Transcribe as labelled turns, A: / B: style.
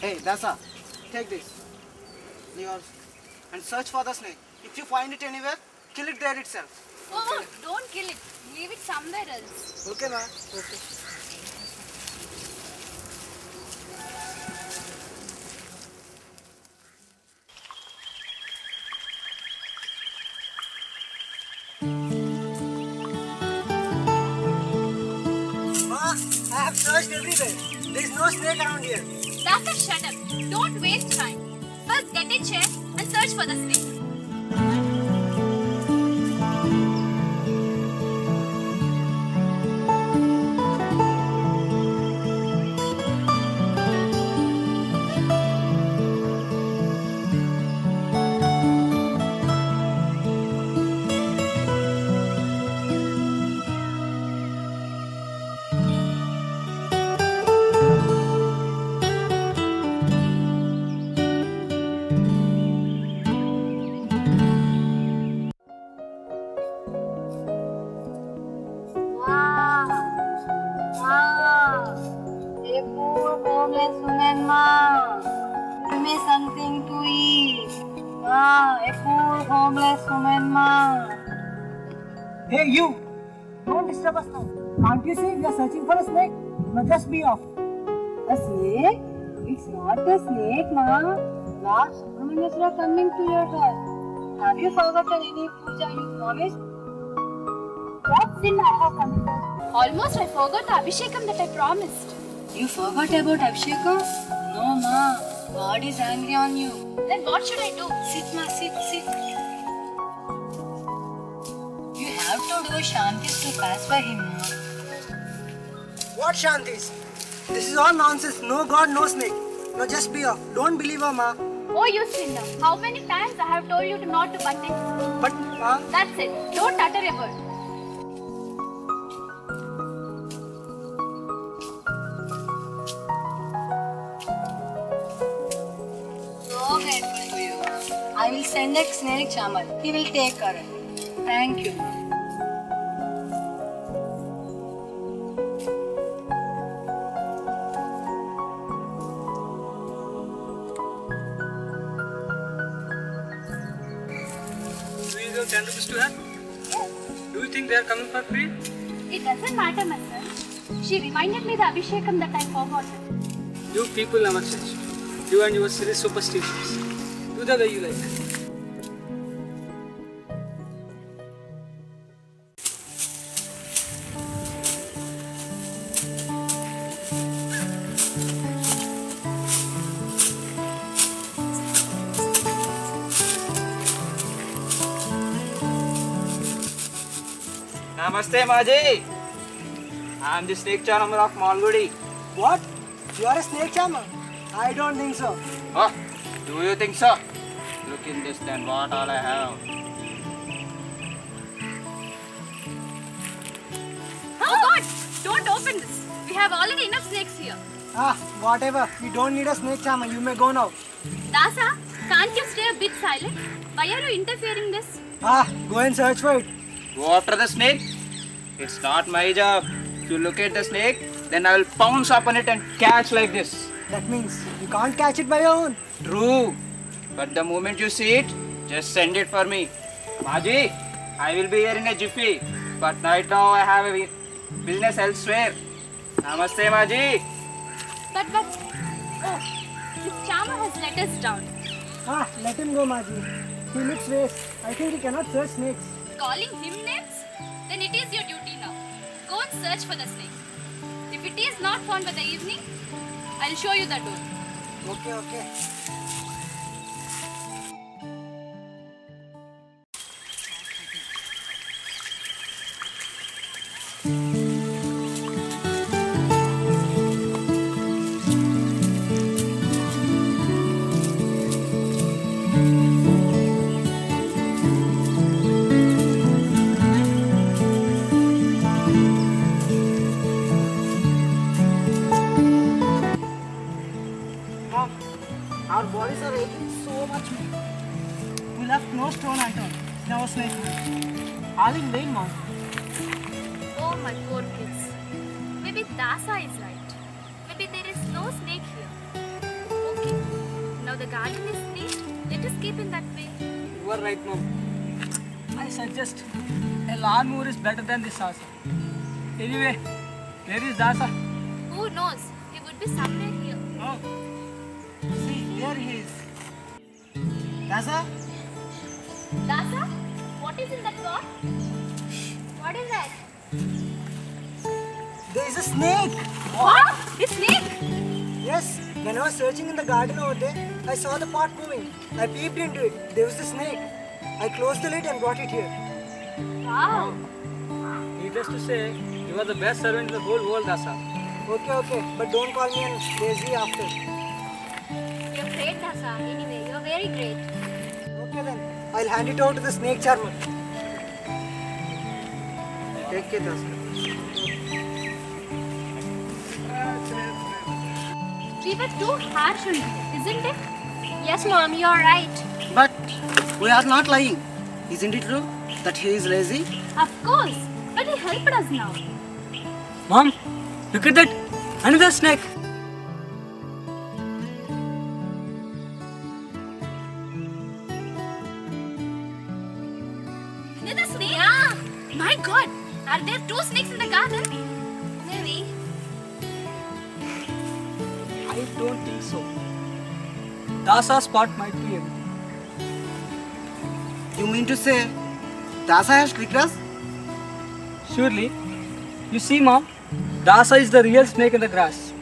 A: Hey, Dasa, take this. Yours. And search for the snake. If you find it anywhere, kill it there itself.
B: Oh, oh, don't kill it. Leave it somewhere else.
A: Okay, ma? Okay. Ma, I have searched everywhere. There is no snake around here.
B: Dasa, shut up. Don't waste time. First get a chair and search for the snake.
C: Poor homeless woman, ma. Give me something to eat. Ma, a poor homeless woman, ma.
A: Hey, you! Don't disturb us now. Can't you see we are searching for a snake? Now just be off.
C: A snake? It's not a snake, ma. Lord Subramanyasra coming to your house. Have you forgotten any puja you promised? What sin I have committed?
B: Almost I forgot the Abhishekam that I promised.
C: You forgot about Abhishekam? No, ma. God is angry on you.
B: Then what should I do?
C: Sit, ma, sit, sit. You have to do Shantis to pass by him, ma.
A: What Shantis? This is all nonsense. No god, no snake. Now just be off. Don't believe her, ma.
B: Oh, you sinner. How many times I have told you to not to butt in?
A: But, ma,
B: That's it. Don't utter a word.
C: I will send a snake chamal. He will take care. Thank you.
D: Do you give 10 rupees to her? Do you think they are coming for free?
B: It doesn't matter, my son. She reminded me the Abhishekam that I forgot.
D: You people never change. You and your silly superstitions. The you like.
E: Namaste, Maji. I am the snake charmer of Malgudi.
A: what? You are a snake charmer? I don't think so.
E: Oh, do you think so? Look in this then, what all I have.
B: Oh God! Don't open this. We have already enough snakes here.
A: Ah, whatever. We don't need a snake charmer. You may go now.
B: Dasa, can't you stay a bit silent? Why are you interfering this?
A: Ah, go and search for it.
E: Go after the snake. It's not my job. If you look at the snake, then I will pounce upon it and catch like this.
A: That means you can't catch it by your own.
E: True. But the moment you see it, just send it for me. Maji, I will be here in a jiffy. But right now I have a business elsewhere. Namaste, Maji.
B: But but oh, this charmer has let us down.
A: Ah, let him go, Maji. He looks race. I think he cannot search snakes.
B: Calling him names? Then it is your duty now. Go and search for the snake. If it is not found by the evening, I'll show you the door.
A: Okay, okay. Bodies are aching so much. We left no stone unturned. No snake. All in vain, Mom.
B: Oh, my poor kids. Maybe Dasa is right. Maybe there is no snake here. Oh escape in that way.
D: You are right, mom. I suggest a lawnmower is better than this Dasa. Anyway, where is Dasa?
B: Who knows? He would be somewhere here.
D: Oh,
A: See, there he is. Dasa,
B: Dasa, what is in that pot? What is that?
A: there is a snake.
B: What? A snake?
A: Yes, when I was searching in the garden over there, I saw the pot moving. I peeped into it. There was a snake. I closed the lid and brought it here.
B: Wow.
D: needless to say, you are the best servant in the whole world, Dasa.
A: Okay, okay, but don't call me an lazy after.
B: You're great, Dasa. Anyway, you're very great.
A: Okay then, I'll hand it over to the snake charmer. Take care, Dasa.
B: We were too harsh on you, isn't it? Yes, mom, you're right.
A: But we are not lying. Isn't it true that he is lazy?
B: Of course. But he helped us now.
D: Mom, look at that. Another snake.
B: My god. Are there two snakes in the garden? Maybe.
D: I don't think so. Dasa's spot might be empty.
A: You mean to say Dasa has tricked us?
D: Surely. You see, mom, Dasa is the real snake in the grass.